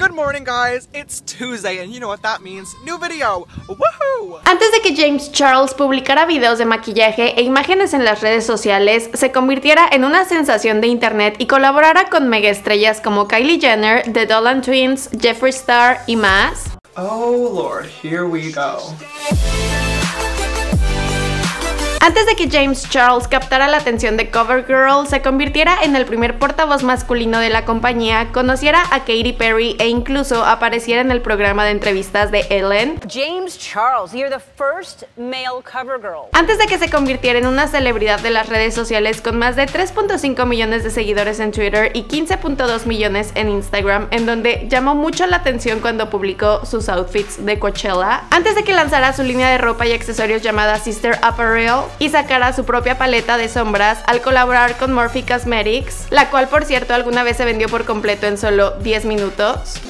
Good morning guys, it's Tuesday and you know what that means, new video, woohoo! Antes de que James Charles publicara videos de maquillaje e imágenes en las redes sociales, se convirtiera en una sensación de internet y colaborara con megaestrellas como Kylie Jenner, The Dolan Twins, Jeffree Star y más. Oh lord, here we go. Antes de que James Charles captara la atención de CoverGirl, se convirtiera en el primer portavoz masculino de la compañía, conociera a Katy Perry e incluso apareciera en el programa de entrevistas de Ellen. James Charles, you're the first male CoverGirl. Antes de que se convirtiera en una celebridad de las redes sociales con más de 3.5 millones de seguidores en Twitter y 15.2 millones en Instagram, en donde llamó mucho la atención cuando publicó sus outfits de Coachella. Antes de que lanzara su línea de ropa y accesorios llamada Sister Apparel, y sacará su propia paleta de sombras al colaborar con Morphe Cosmetics, la cual por cierto alguna vez se vendió por completo en solo 10 minutos.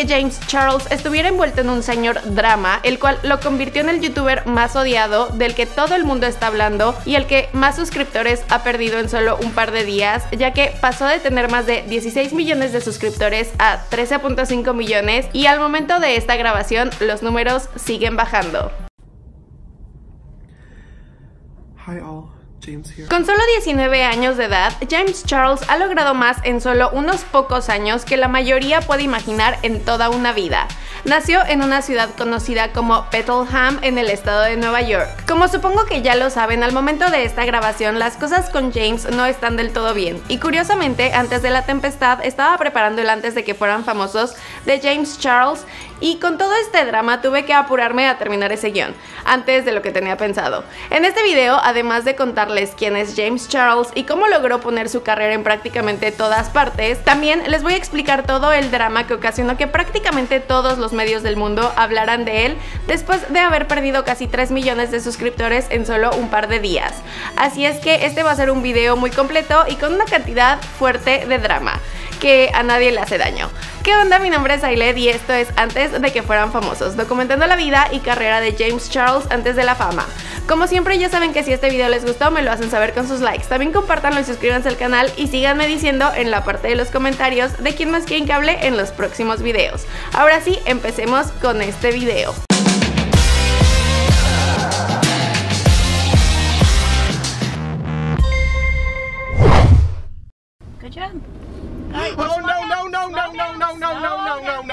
Que James Charles estuviera envuelto en un señor drama, el cual lo convirtió en el youtuber más odiado, del que todo el mundo está hablando y el que más suscriptores ha perdido en solo un par de días, ya que pasó de tener más de 16 millones de suscriptores a 13.5 millones y al momento de esta grabación los números siguen bajando. Con solo 19 años de edad, James Charles ha logrado más en solo unos pocos años que la mayoría puede imaginar en toda una vida. Nació en una ciudad conocida como Bethlehem en el estado de Nueva York. Como supongo que ya lo saben, al momento de esta grabación las cosas con James no están del todo bien. Y curiosamente, antes de la tempestad estaba preparando el antes de que fueran famosos de James Charles y con todo este drama tuve que apurarme a terminar ese guion, antes de lo que tenía pensado. En este video, además de contarles quién es James Charles y cómo logró poner su carrera en prácticamente todas partes, también les voy a explicar todo el drama que ocasionó que prácticamente todos los medios del mundo hablaran de él después de haber perdido casi 3 millones de suscriptores en solo un par de días. Así es que este va a ser un video muy completo y con una cantidad fuerte de drama que a nadie le hace daño. ¿Qué onda? Mi nombre es Ailed y esto es Antes de que fueran famosos, documentando la vida y carrera de James Charles antes de la fama. Como siempre ya saben que si este video les gustó me lo hacen saber con sus likes. También compartanlo y suscríbanse al canal y síganme diciendo en la parte de los comentarios de quién más quieren que hable en los próximos videos. Ahora sí, empecemos con este video.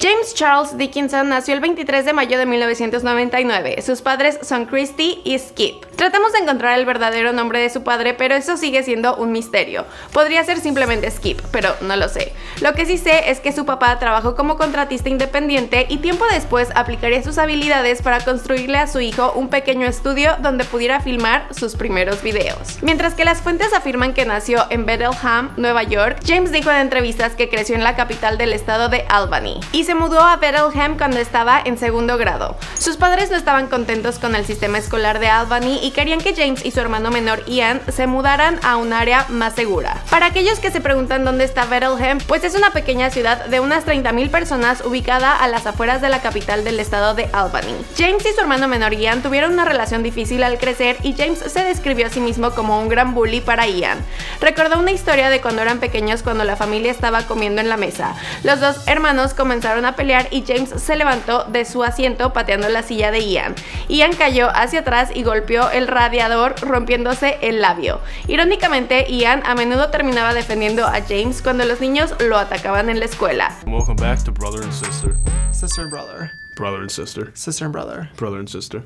James Charles Dickinson nació el 23 de mayo de 1999. Sus padres son Christy y Skip. Tratamos de encontrar el verdadero nombre de su padre, pero eso sigue siendo un misterio. Podría ser simplemente Skip, pero no lo sé. Lo que sí sé es que su papá trabajó como contratista independiente y tiempo después aplicaría sus habilidades para construirle a su hijo un pequeño estudio donde pudiera filmar sus primeros videos. Mientras que las fuentes afirman que nació en Bethlehem, Nueva York, James dijo en entrevistas que creció en la capital del estado de Albany se mudó a Bethlehem cuando estaba en segundo grado. Sus padres no estaban contentos con el sistema escolar de Albany y querían que James y su hermano menor Ian se mudaran a un área más segura. Para aquellos que se preguntan dónde está Bethlehem, pues es una pequeña ciudad de unas 30.000 personas ubicada a las afueras de la capital del estado de Albany. James y su hermano menor Ian tuvieron una relación difícil al crecer y James se describió a sí mismo como un gran bully para Ian. Recordó una historia de cuando eran pequeños cuando la familia estaba comiendo en la mesa. Los dos hermanos comenzaron a pelear y James se levantó de su asiento pateando la silla de Ian. Ian cayó hacia atrás y golpeó el radiador rompiéndose el labio. Irónicamente, Ian a menudo terminaba defendiendo a James cuando los niños lo atacaban en la escuela. Welcome back to Brother and Sister. sister and brother Brother and Sister. sister and brother Brother and Sister.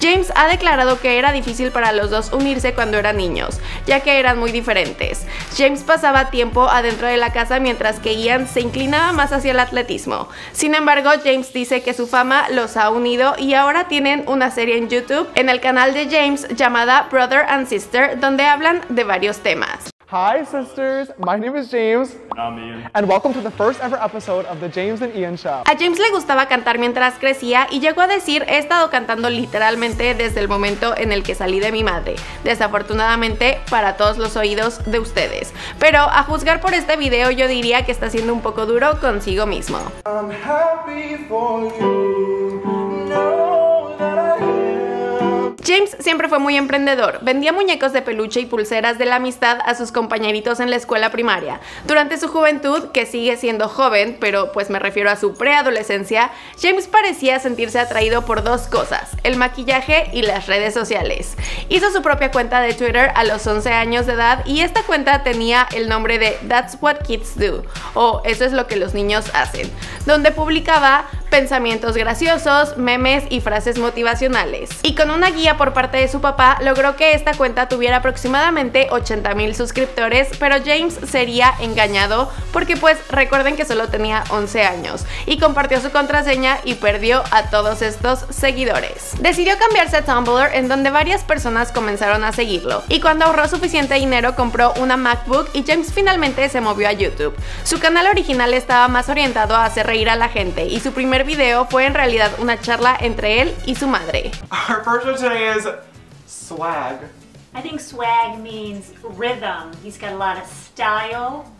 James ha declarado que era difícil para los dos unirse cuando eran niños, ya que eran muy diferentes. James pasaba tiempo adentro de la casa mientras que Ian se inclinaba más hacia el atletismo. Sin embargo, James dice que su fama los ha unido y ahora tienen una serie en YouTube en el canal de James llamada Brother and Sister donde hablan de varios temas. Hi, sisters. My name is James, I'm Ian. and welcome to the first ever episode of the James and Ian Show. A James le gustaba cantar mientras crecía y llegó a decir he estado cantando literalmente desde el momento en el que salí de mi madre, desafortunadamente para todos los oídos de ustedes. Pero a juzgar por este video yo diría que está siendo un poco duro consigo mismo. I'm happy for you. James siempre fue muy emprendedor, vendía muñecos de peluche y pulseras de la amistad a sus compañeritos en la escuela primaria. Durante su juventud, que sigue siendo joven, pero pues me refiero a su preadolescencia, James parecía sentirse atraído por dos cosas, el maquillaje y las redes sociales. Hizo su propia cuenta de Twitter a los 11 años de edad y esta cuenta tenía el nombre de That's What Kids Do, o Eso es lo que los niños hacen, donde publicaba pensamientos graciosos, memes y frases motivacionales. Y con una guía por parte de su papá, logró que esta cuenta tuviera aproximadamente 80 mil suscriptores, pero James sería engañado porque pues recuerden que solo tenía 11 años y compartió su contraseña y perdió a todos estos seguidores. Decidió cambiarse a Tumblr en donde varias personas comenzaron a seguirlo y cuando ahorró suficiente dinero compró una MacBook y James finalmente se movió a YouTube. Su canal original estaba más orientado a hacer reír a la gente y su primer video fue en realidad una charla entre él y su madre. Our first one today is swag. I think swag means rhythm. He's got a lot of.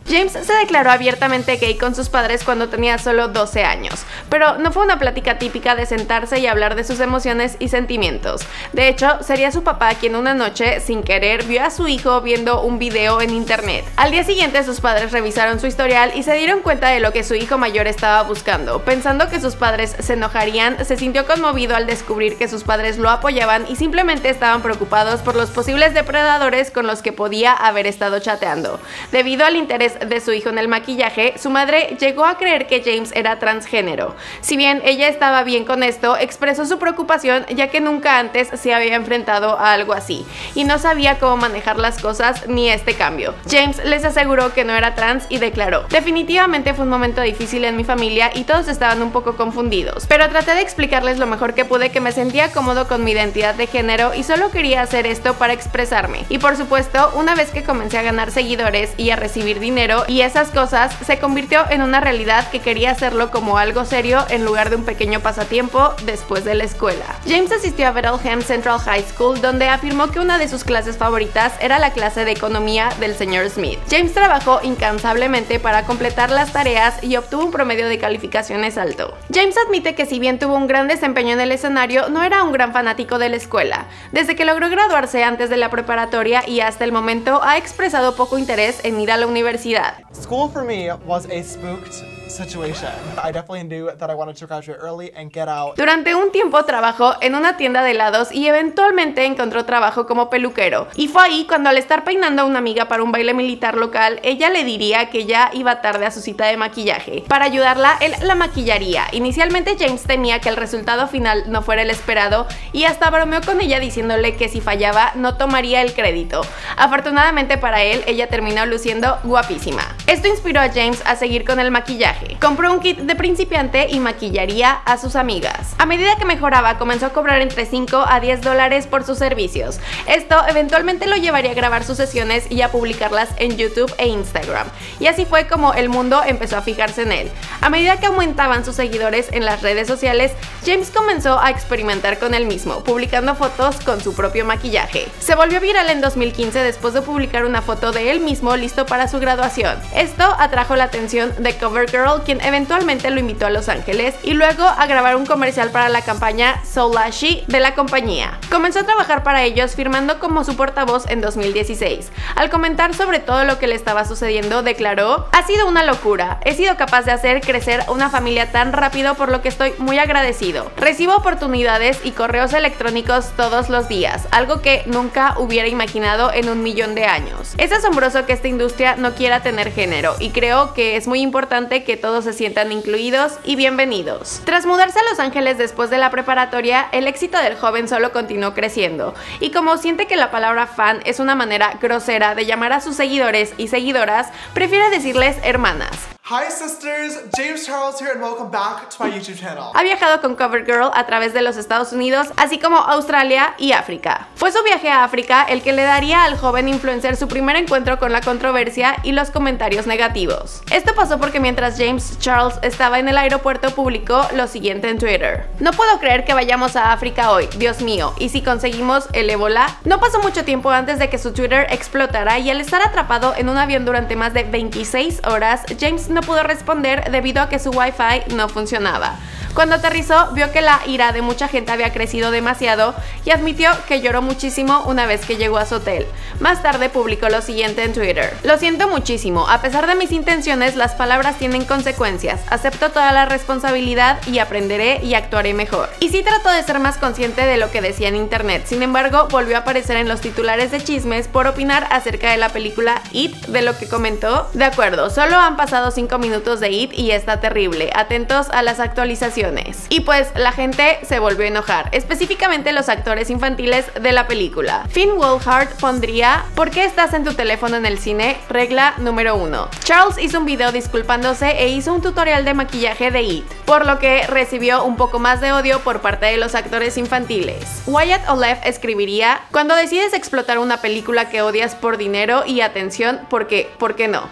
James se declaró abiertamente gay con sus padres cuando tenía solo 12 años, pero no fue una plática típica de sentarse y hablar de sus emociones y sentimientos. De hecho, sería su papá quien una noche, sin querer, vio a su hijo viendo un video en internet. Al día siguiente sus padres revisaron su historial y se dieron cuenta de lo que su hijo mayor estaba buscando. Pensando que sus padres se enojarían, se sintió conmovido al descubrir que sus padres lo apoyaban y simplemente estaban preocupados por los posibles depredadores con los que podía haber estado chateando. Debido al interés de su hijo en el maquillaje, su madre llegó a creer que James era transgénero. Si bien ella estaba bien con esto, expresó su preocupación ya que nunca antes se había enfrentado a algo así y no sabía cómo manejar las cosas ni este cambio. James les aseguró que no era trans y declaró, definitivamente fue un momento difícil en mi familia y todos estaban un poco confundidos, pero traté de explicarles lo mejor que pude que me sentía cómodo con mi identidad de género y solo quería hacer esto para expresarme. Y por supuesto, una vez que comencé a ganar seguidores y a recibir dinero y esas cosas, se convirtió en una realidad que quería hacerlo como algo serio en lugar de un pequeño pasatiempo después de la escuela. James asistió a Bethlehem Central High School donde afirmó que una de sus clases favoritas era la clase de economía del señor Smith. James trabajó incansablemente para completar las tareas y obtuvo un promedio de calificaciones alto. James admite que si bien tuvo un gran desempeño en el escenario, no era un gran fanático de la escuela. Desde que logró graduarse antes de la preparatoria y hasta el momento ha expresado poco interés en ir a la universidad. School for me was a spooked situation. I definitely knew that I wanted to graduate early and get out. Durante un tiempo trabajó en una tienda de helados y eventualmente encontró trabajo como peluquero. Y fue ahí cuando al estar peinando a una amiga para un baile militar local, ella le diría que ya iba tarde a su cita de maquillaje. Para ayudarla, él la maquillaría. Inicialmente James temía que el resultado final no fuera el esperado y hasta bromeó con ella diciéndole que si fallaba no tomaría el crédito. Afortunadamente para él, ella terminó luciendo guapísima. Esto inspiró a James a seguir con el maquillaje. Compró un kit de principiante y maquillaría a sus amigas. A medida que mejoraba, comenzó a cobrar entre 5 a 10 dólares por sus servicios. Esto eventualmente lo llevaría a grabar sus sesiones y a publicarlas en YouTube e Instagram. Y así fue como el mundo empezó a fijarse en él. A medida que aumentaban sus seguidores en las redes sociales, James comenzó a experimentar con él mismo, publicando fotos con su propio maquillaje. Se volvió viral en 2015 después de publicar una foto de él mismo listo para su graduación. Esto atrajo la atención de CoverGirl, quien eventualmente lo invitó a Los Ángeles y luego a grabar un comercial para la campaña Soulashi de la compañía. Comenzó a trabajar para ellos firmando como su portavoz en 2016. Al comentar sobre todo lo que le estaba sucediendo, declaró, ha sido una locura, he sido capaz de hacer crecer una familia tan rápido por lo que estoy muy agradecido. Recibo oportunidades y correos electrónicos todos los días, algo que nunca hubiera imaginado en un millón de años. Es asombroso que esta industria no quiera tener género y creo que es muy importante que todos se sientan incluidos y bienvenidos. Tras mudarse a Los Ángeles después de la preparatoria, el éxito del joven solo continuó creciendo y como siente que la palabra fan es una manera grosera de llamar a sus seguidores y seguidoras, prefiere decirles hermanas. Hi sisters, James Charles here and welcome back to my YouTube channel. Ha viajado con CoverGirl a través de los Estados Unidos, así como Australia y África. Fue su viaje a África el que le daría al joven influencer su primer encuentro con la controversia y los comentarios negativos. Esto pasó porque mientras James Charles estaba en el aeropuerto publicó lo siguiente en Twitter. No puedo creer que vayamos a África hoy, Dios mío, y si conseguimos el ébola. No pasó mucho tiempo antes de que su Twitter explotara y al estar atrapado en un avión durante más de 26 horas, James no pudo responder debido a que su Wi-Fi no funcionaba. Cuando aterrizó, vio que la ira de mucha gente había crecido demasiado y admitió que lloró muchísimo una vez que llegó a su hotel. Más tarde publicó lo siguiente en Twitter. Lo siento muchísimo, a pesar de mis intenciones, las palabras tienen consecuencias. Acepto toda la responsabilidad y aprenderé y actuaré mejor. Y sí trató de ser más consciente de lo que decía en internet, sin embargo, volvió a aparecer en los titulares de chismes por opinar acerca de la película It, de lo que comentó. De acuerdo, solo han pasado 5 minutos de It y está terrible. Atentos a las actualizaciones. Y pues la gente se volvió a enojar, específicamente los actores infantiles de la película. Finn Wolfhard pondría ¿Por qué estás en tu teléfono en el cine? Regla número 1. Charles hizo un video disculpándose e hizo un tutorial de maquillaje de It, por lo que recibió un poco más de odio por parte de los actores infantiles. Wyatt Olef escribiría Cuando decides explotar una película que odias por dinero y atención, porque, ¿por qué no?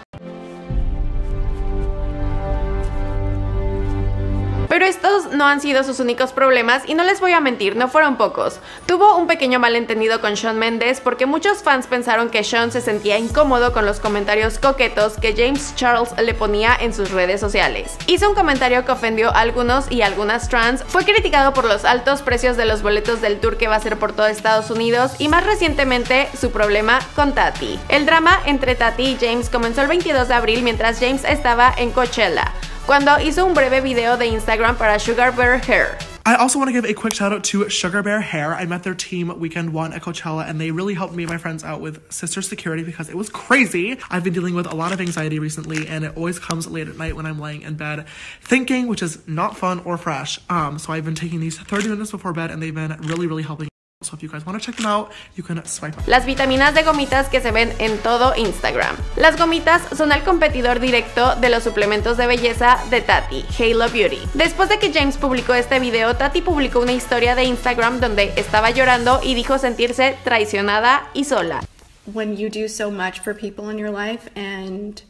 Pero estos no han sido sus únicos problemas y no les voy a mentir, no fueron pocos. Tuvo un pequeño malentendido con Shawn Mendes porque muchos fans pensaron que Shawn se sentía incómodo con los comentarios coquetos que James Charles le ponía en sus redes sociales. Hizo un comentario que ofendió a algunos y algunas trans, fue criticado por los altos precios de los boletos del tour que va a ser por todo Estados Unidos y más recientemente su problema con Tati. El drama entre Tati y James comenzó el 22 de abril mientras James estaba en Coachella cuando hizo un breve video de Instagram para Sugar Bear Hair. I also want to give a quick shout out to Sugar Bear Hair. I met their team weekend one at Coachella and they really helped me and my friends out with sister security because it was crazy. I've been dealing with a lot of anxiety recently and it always comes late at night when I'm laying in bed thinking, which is not fun or fresh. Um, so I've been taking these 30 minutes before bed and they've been really, really helping. So if you guys want to check them out, you can swipe up. Las vitaminas de gomitas que se ven en todo Instagram. Las gomitas son el competidor directo de los suplementos de belleza de Tati, Halo Beauty. Después de que James publicó este video, Tati publicó una historia de Instagram donde estaba llorando y dijo sentirse traicionada y sola. When you do so much for people in your life and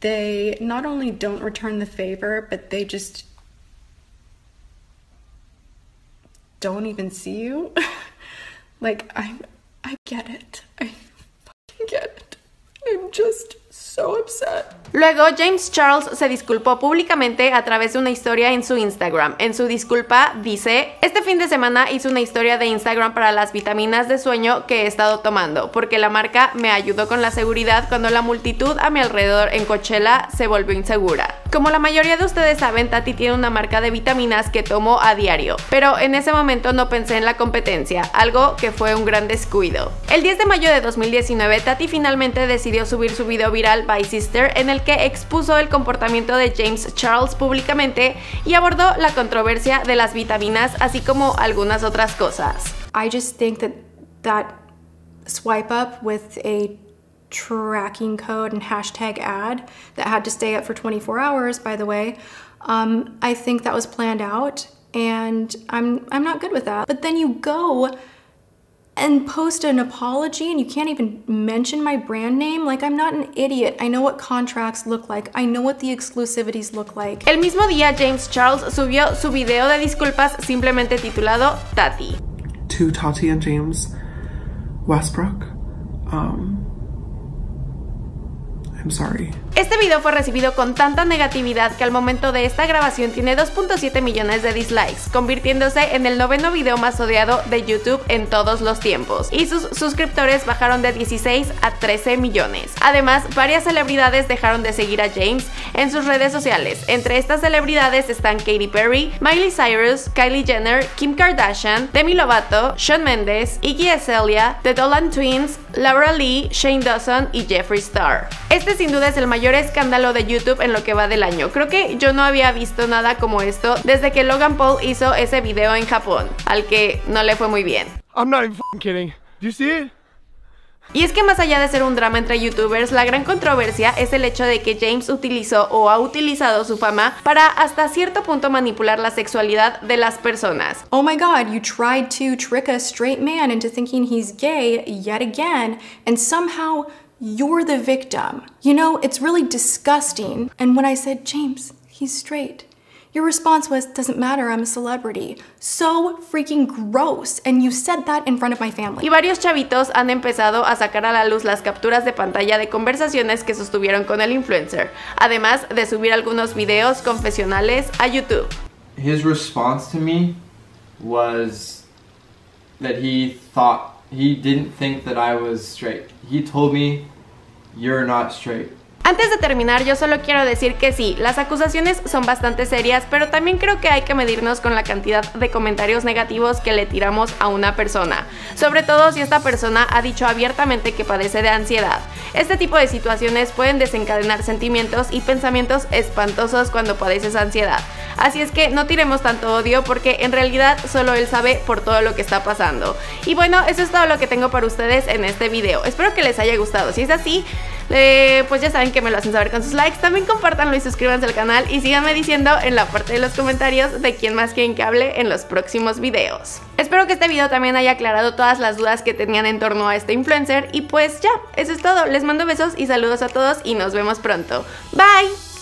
they not only don't return the favor, but they just don't even see you. like I I get it. I get it. I'm just so upset. Luego, James Charles se disculpó públicamente a través de una historia en su Instagram. En su disculpa dice, este fin de semana hice una historia de Instagram para las vitaminas de sueño que he estado tomando, porque la marca me ayudó con la seguridad cuando la multitud a mi alrededor en Coachella se volvió insegura. Como la mayoría de ustedes saben, Tati tiene una marca de vitaminas que tomo a diario, pero en ese momento no pensé en la competencia, algo que fue un gran descuido. El 10 de mayo de 2019, Tati finalmente decidió subir su video viral By Sister en el que expuso el comportamiento de James Charles públicamente y abordó la controversia de las vitaminas así como algunas otras cosas. I just think that swipe up with a tracking code and hashtag ad that had to stay up for 24 hours, by the way, um, I think that was planned out and I'm, I'm not good with that. But then you go and post an apology and you can't even mention my brand name? Like, I'm not an idiot. I know what contracts look like. I know what the exclusivities look like. El mismo día, James Charles subió su video de disculpas simplemente titulado Tati. To Tati and James Westbrook, um, I'm sorry. Este video fue recibido con tanta negatividad que al momento de esta grabación tiene 2.7 millones de dislikes, convirtiéndose en el noveno video más odiado de YouTube en todos los tiempos, y sus suscriptores bajaron de 16 a 13 millones. Además, varias celebridades dejaron de seguir a James en sus redes sociales. Entre estas celebridades están Katy Perry, Miley Cyrus, Kylie Jenner, Kim Kardashian, Demi Lovato, Shawn Mendes, Iggy Azalea, The Dolan Twins, Laura Lee, Shane Dawson y Jeffree Star. Este sin duda es el mayor escándalo de YouTube en lo que va del año. Creo que yo no había visto nada como esto desde que Logan Paul hizo ese video en Japón, al que no le fue muy bien. I'm not even kidding. Do you see it? Y es que más allá de ser un drama entre youtubers, la gran controversia es el hecho de que James utilizó o ha utilizado su fama para hasta cierto punto manipular la sexualidad de las personas. Oh my god, you tried to trick a straight man into thinking he's gay yet again, and somehow you're the victim. You know, it's really disgusting. And when I said, James, he's straight, your response was, doesn't matter, I'm a celebrity. So freaking gross. And you said that in front of my family. Y varios chavitos han empezado a sacar a la luz las capturas de pantalla de conversaciones que sostuvieron con el influencer, además de subir algunos videos confesionales a YouTube. his response to me was that he thought he didn't think that I was straight. He told me you're not straight. Antes de terminar, yo solo quiero decir que sí, las acusaciones son bastante serias, pero también creo que hay que medirnos con la cantidad de comentarios negativos que le tiramos a una persona, sobre todo si esta persona ha dicho abiertamente que padece de ansiedad. Este tipo de situaciones pueden desencadenar sentimientos y pensamientos espantosos cuando padeces ansiedad. Así es que no tiremos tanto odio porque en realidad solo él sabe por todo lo que está pasando. Y bueno, eso es todo lo que tengo para ustedes en este video. Espero que les haya gustado. Si es así, eh, pues ya saben que me lo hacen saber con sus likes. También compártanlo y suscríbanse al canal y síganme diciendo en la parte de los comentarios de quién más quieren que hable en los próximos videos. Espero que este video también haya aclarado todas las dudas que tenían en torno a este influencer y pues ya, eso es todo. Les mando besos y saludos a todos y nos vemos pronto. Bye.